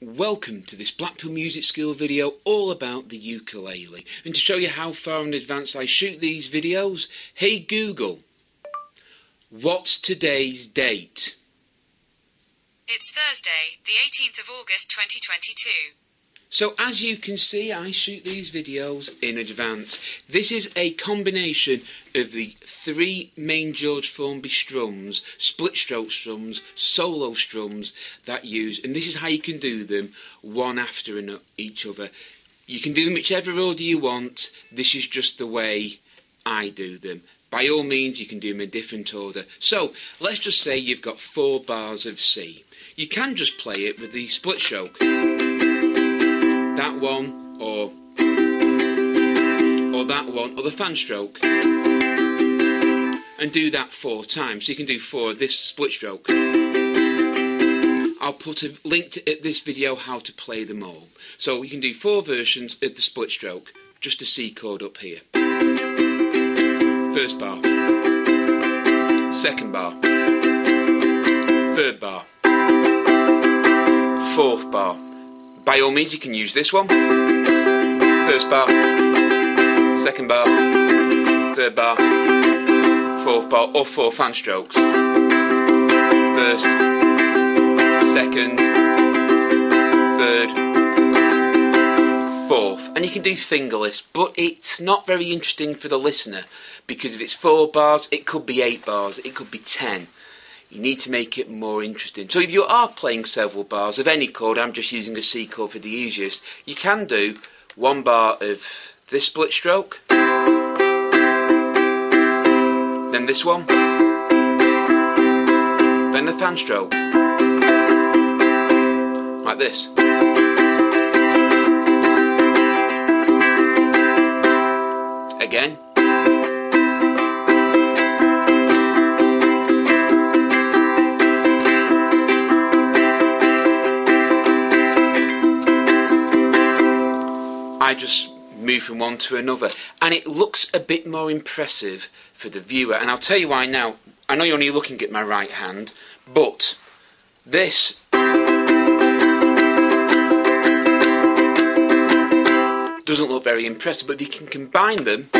Welcome to this Blackpool Music School video all about the ukulele. And to show you how far in advance I shoot these videos, hey Google, what's today's date? It's Thursday, the 18th of August 2022. So as you can see, I shoot these videos in advance. This is a combination of the three main George Formby strums, split stroke strums, solo strums that use, and this is how you can do them one after each other. You can do them whichever order you want. This is just the way I do them. By all means, you can do them in different order. So, let's just say you've got four bars of C. You can just play it with the split stroke that one or or that one or the fan stroke. And do that four times. So you can do four of this split stroke. I'll put a link to this video how to play them all. So you can do four versions of the split stroke just a C chord up here. First bar. Second bar. Third bar. Fourth bar by all means, you can use this one. First bar, second bar, third bar, fourth bar, or four fan strokes. First, second, third, fourth. And you can do fingerless, but it's not very interesting for the listener because if it's four bars, it could be eight bars, it could be ten. You need to make it more interesting. So if you are playing several bars of any chord, I'm just using a C chord for the easiest, you can do one bar of this split stroke, then this one, then the fan stroke, like this. Again. Just move from one to another. And it looks a bit more impressive for the viewer. And I'll tell you why now. I know you're only looking at my right hand but this doesn't look very impressive but if you can combine them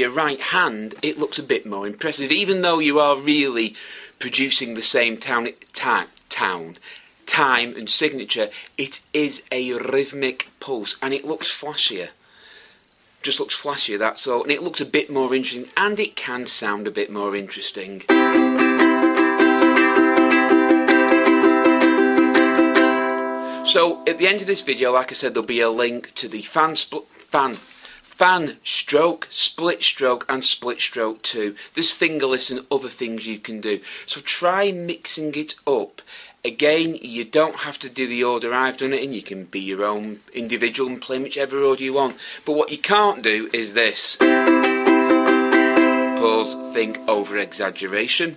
your right hand, it looks a bit more impressive, even though you are really producing the same town, ta town time and signature, it is a rhythmic pulse and it looks flashier. Just looks flashier, that's all. And it looks a bit more interesting and it can sound a bit more interesting. So at the end of this video, like I said, there'll be a link to the fan, fan fan stroke, split stroke and split stroke too. There's fingerless and other things you can do. So try mixing it up. Again, you don't have to do the order I've done it in. You can be your own individual and play whichever order you want. But what you can't do is this. Pause, think, over exaggeration.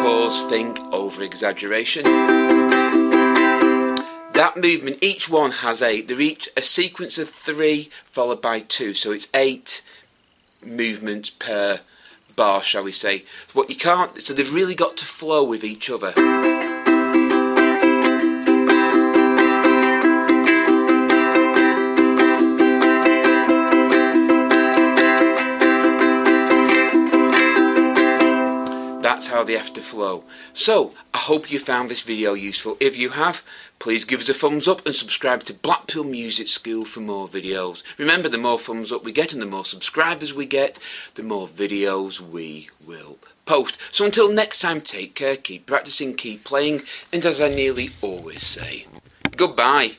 Pause, think, over exaggeration that movement, each one has eight. They're each a sequence of three followed by two, so it's eight movements per bar, shall we say. What you can't, so they've really got to flow with each other. That's how they have to flow. So, I hope you found this video useful. If you have, please give us a thumbs up and subscribe to Blackpool Music School for more videos. Remember, the more thumbs up we get and the more subscribers we get, the more videos we will post. So until next time, take care, keep practicing, keep playing, and as I nearly always say, goodbye.